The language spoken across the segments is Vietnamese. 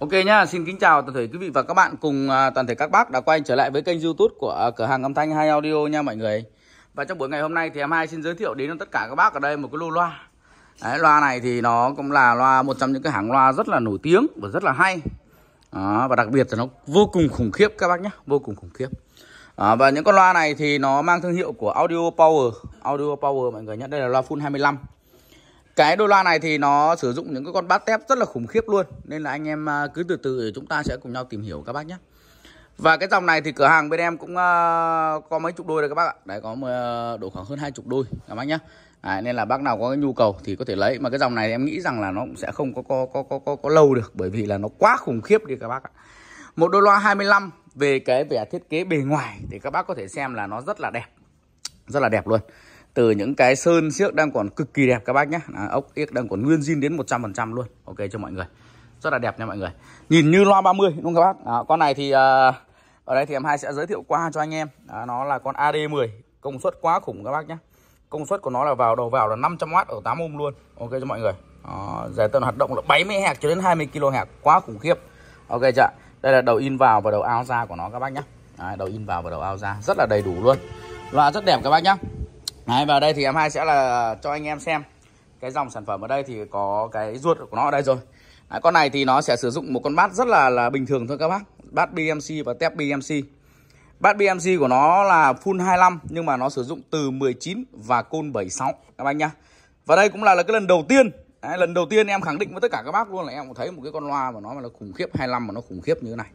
Ok nhá, xin kính chào toàn thể quý vị và các bạn cùng à, toàn thể các bác đã quay trở lại với kênh youtube của à, cửa hàng âm thanh hai audio nha mọi người. Và trong buổi ngày hôm nay thì em hai xin giới thiệu đến tất cả các bác ở đây một cái lô loa. Đấy, loa này thì nó cũng là loa một trong những cái hàng loa rất là nổi tiếng và rất là hay. Đó, Và đặc biệt là nó vô cùng khủng khiếp các bác nhé, vô cùng khủng khiếp. Đó, Và những con loa này thì nó mang thương hiệu của Audio Power. Audio Power mọi người nhé, đây là loa full 25 cái đôi loa này thì nó sử dụng những cái con bát tép rất là khủng khiếp luôn. Nên là anh em à, cứ từ từ để chúng ta sẽ cùng nhau tìm hiểu các bác nhé. Và cái dòng này thì cửa hàng bên em cũng uh, có mấy chục đôi rồi các bác ạ. Đấy có uh, độ khoảng hơn hai chục đôi các bác nhé. Đấy, Nên là bác nào có cái nhu cầu thì có thể lấy. Mà cái dòng này em nghĩ rằng là nó cũng sẽ không có có, có, có, có, có lâu được Bởi vì là nó quá khủng khiếp đi các bác ạ. Một đôi loa 25 về cái vẻ thiết kế bề ngoài Thì các bác có thể xem là nó rất là đẹp. Rất là đẹp luôn từ những cái sơn siếc đang còn cực kỳ đẹp các bác nhé. À, ốc yếc đang còn nguyên zin đến 100% luôn. Ok cho mọi người. Rất là đẹp nha mọi người. Nhìn như loa 30 đúng không các bác? À, con này thì uh, ở đây thì em hai sẽ giới thiệu qua cho anh em. À, nó là con AD10 công suất quá khủng các bác nhé. Công suất của nó là vào đầu vào là 500W ở 8 ohm luôn. Ok cho mọi người. À, giải tần hoạt động là 70 Hz cho đến 20 kHz quá khủng khiếp. Ok chưa đây là đầu in vào và đầu out ra của nó các bác nhé. À, đầu in vào và đầu out ra rất là đầy đủ luôn. Loa rất đẹp các bác nhé. Đấy, và đây thì em hai sẽ là cho anh em xem cái dòng sản phẩm ở đây thì có cái ruột của nó ở đây rồi. Đấy, con này thì nó sẽ sử dụng một con bát rất là là bình thường thôi các bác. Bát BMC và tép BMC bát BMC của nó là full 25 nhưng mà nó sử dụng từ 19 và côn 76 các bác nhá. Và đây cũng là, là cái lần đầu tiên. Đấy, lần đầu tiên em khẳng định với tất cả các bác luôn là em cũng thấy một cái con loa mà nó mà là khủng khiếp 25 mà nó khủng khiếp như thế này.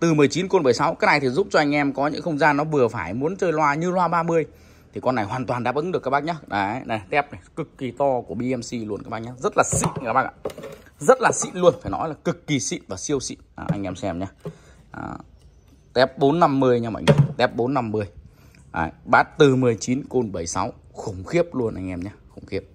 Từ 19 côn 76 cái này thì giúp cho anh em có những không gian nó vừa phải muốn chơi loa như loa 30 thì con này hoàn toàn đáp ứng được các bác nhá. đấy này tép này cực kỳ to của BMC luôn các bác nhá, rất là xịn các bác ạ. Rất là xịn luôn phải nói là cực kỳ xịn và siêu xịn. À, anh em xem nhá. À, tép 450 nha mọi người. Tép 450 à, bát từ 19 côn 76 khủng khiếp luôn anh em nhé khủng khiếp.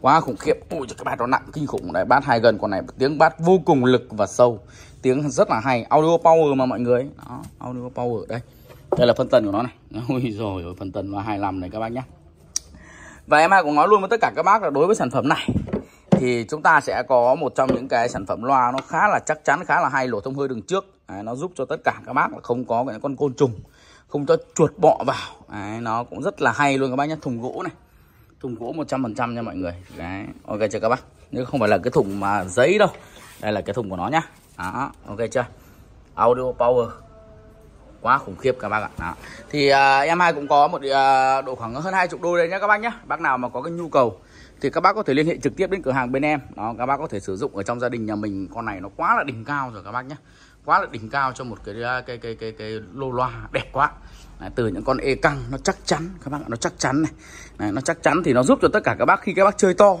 Quá khủng khiếp. Ui các bát nó nặng kinh khủng. Đấy bát hai gần con này tiếng bát vô cùng lực và sâu. Tiếng rất là hay. Audio power mà mọi người đó audio power đây đây là phân tần của nó này. Ui rồi phân tần là 25 này các bác nhé và em ai cũng nói luôn với tất cả các bác là đối với sản phẩm này thì chúng ta sẽ có một trong những cái sản phẩm loa nó khá là chắc chắn khá là hay lỗ thông hơi đường trước. Đấy, nó giúp cho tất cả các bác là không có cái con côn trùng không cho chuột bọ vào. Đấy, nó cũng rất là hay luôn các bác nhé thùng gỗ này. Thùng gỗ 100% nha mọi người. Đấy, ok chưa các bác? Nếu không phải là cái thùng mà giấy đâu. Đây là cái thùng của nó nhá. Đó, ok chưa? Audio power quá khủng khiếp các bác ạ. Đó. thì uh, em hai cũng có một uh, độ khoảng hơn hai chục đôi đây nhé các bác nhé bác nào mà có cái nhu cầu thì các bác có thể liên hệ trực tiếp đến cửa hàng bên em. Đó các bác có thể sử dụng ở trong gia đình nhà mình. Con này nó quá là đỉnh cao rồi các bác nhé quá là đỉnh cao cho một cái cái cái cái cái, cái lô loa đẹp quá. Đấy, từ những con e căng nó chắc chắn các bác nó chắc chắn này. Đấy, nó chắc chắn thì nó giúp cho tất cả các bác khi các bác chơi to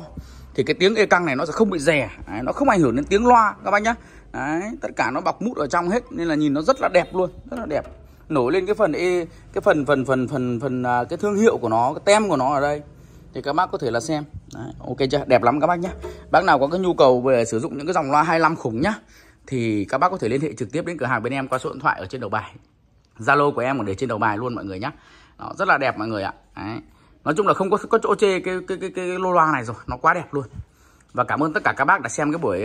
thì cái tiếng e căng này nó sẽ không bị rè. Đấy, nó không ảnh hưởng đến tiếng loa các bác nhá, Đấy, tất cả nó bọc mút ở trong hết nên là nhìn nó rất là đẹp luôn rất là đẹp. Nổi lên cái phần e, cái phần phần phần phần phần à, cái thương hiệu của nó cái tem của nó ở đây. Thì các bác có thể là xem. Đấy, ok chưa? Đẹp lắm các bác nhá. bác nào có cái nhu cầu về sử dụng những cái dòng loa 25 khủng nhá thì các bác có thể liên hệ trực tiếp đến cửa hàng bên em qua số điện thoại ở trên đầu bài. Zalo của em còn để trên đầu bài luôn mọi người nhé Đó, rất là đẹp mọi người ạ. Đấy nói chung là không có có chỗ chê cái cái cái cái, lô loa này rồi nó quá đẹp luôn. Và cảm ơn tất cả các bác đã xem cái buổi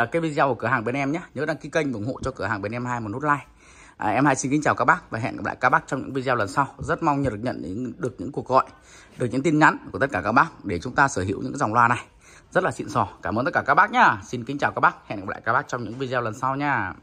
uh, cái video của cửa hàng bên em nhé. Nhớ đăng ký kênh ủng hộ cho cửa hàng bên em hai một nút like. À, em hai xin kính chào các bác và hẹn gặp lại các bác trong những video lần sau. Rất mong nhận được nhận được những cuộc gọi được những tin nhắn của tất cả các bác để chúng ta sở hữu những dòng loa này. Rất là xịn sò. Cảm ơn tất cả các bác nhá. Xin kính chào các bác. Hẹn gặp lại các bác trong những video lần sau nha.